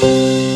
Música